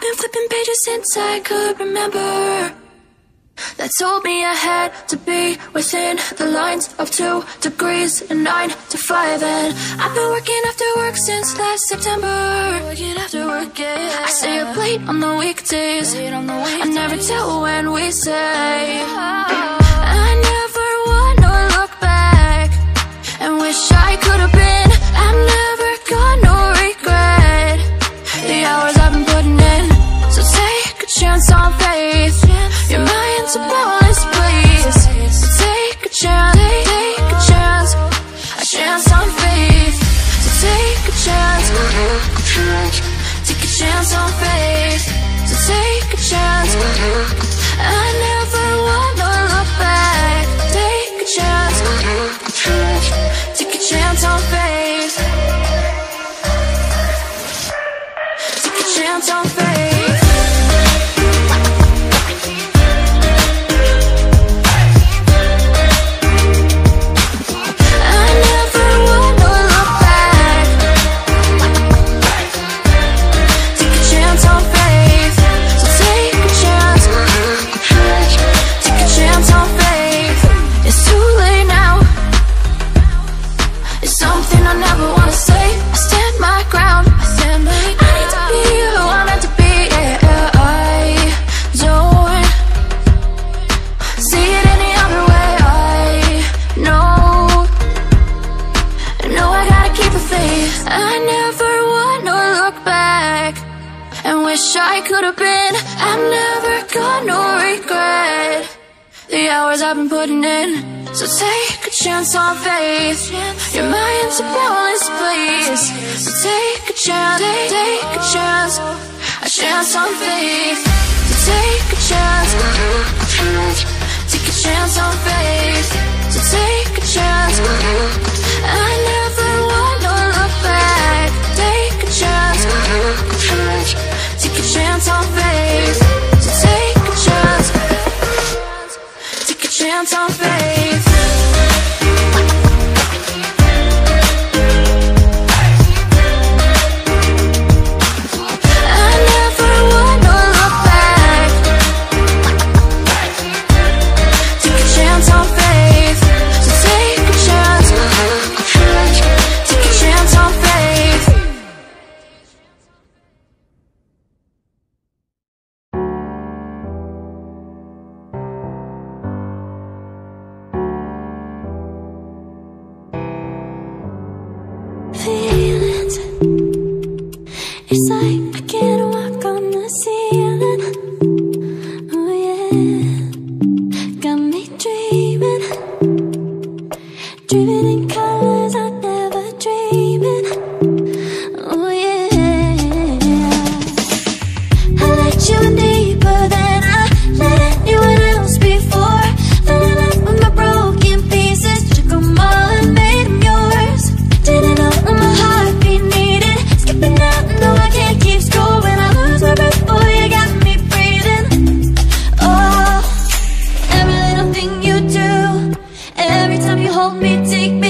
I've been flipping pages since I could remember. That told me I had to be within the lines of two degrees and nine to five. And I've been working after work since last September. Working after work, yeah. I stay up late on the weekdays. Late on the weekdays. I never tell when we say. Oh. take a chance. Take a chance on faith. So take a chance. I never wanna look back. Take a chance. Take a chance on faith. Take a chance on faith. I could have been. I never gonna regret The hours I've been putting in. So take a chance on faith. Your mind's a balanced place. So take a chance, take, take a chance A chance on faith. So take a chance Take a chance on faith. So take a chance of it side. take me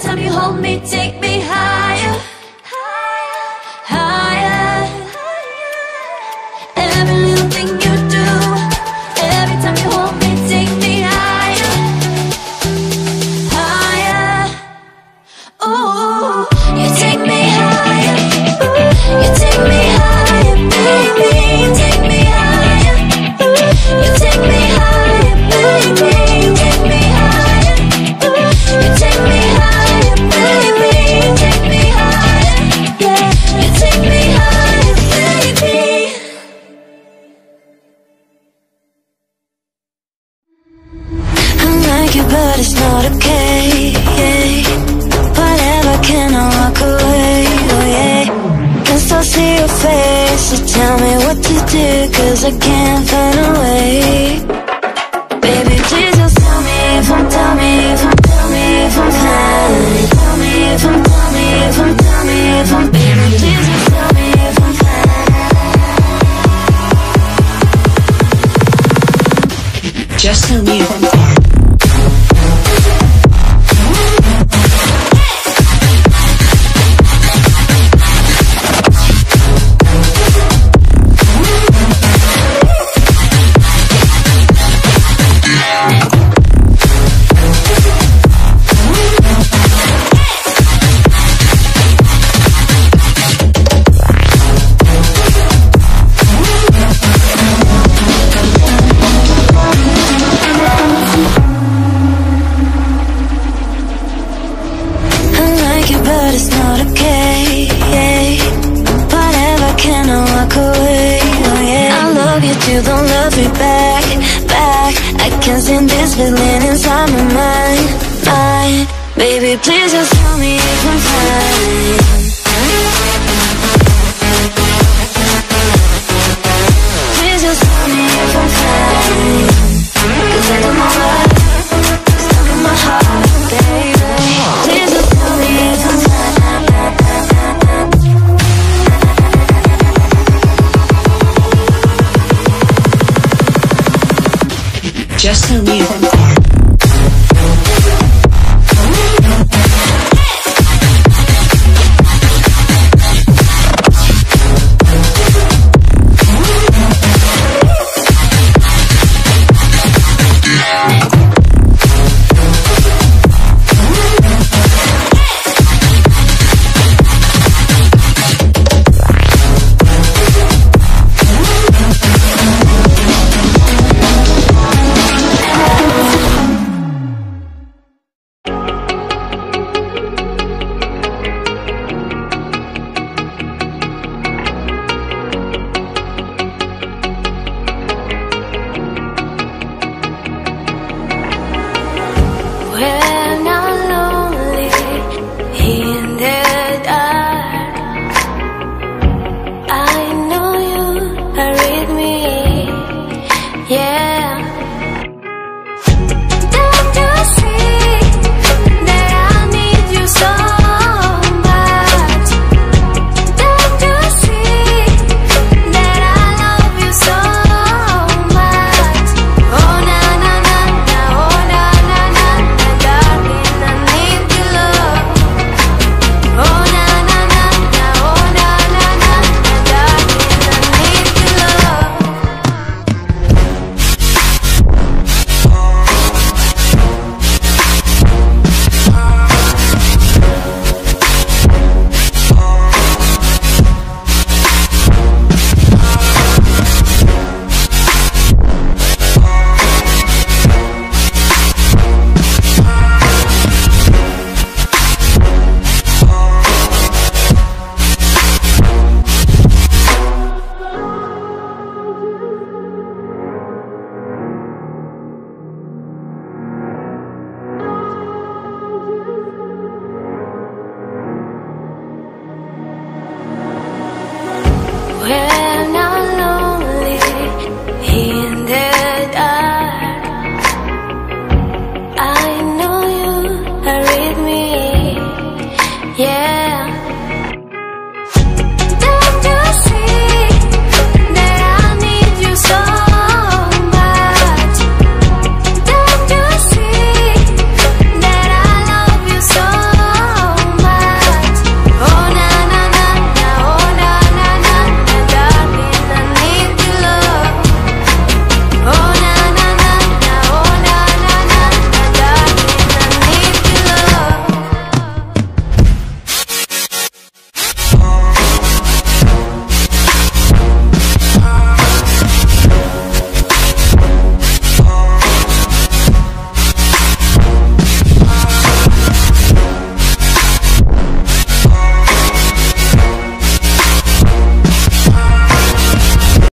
time you hold me, take me okay I walk away, oh yeah Can still see your face tell me what to I can't find a way Baby, please just tell me if I'm, tell me if I'm, tell me if I'm fine Tell me if I'm, tell me if I'm, tell me if I'm Baby, please just tell me if I'm fine Just Baby, please just tell me if I'm fine. Please just tell me if I'm my heart, baby. Please just tell me if I'm Just tell me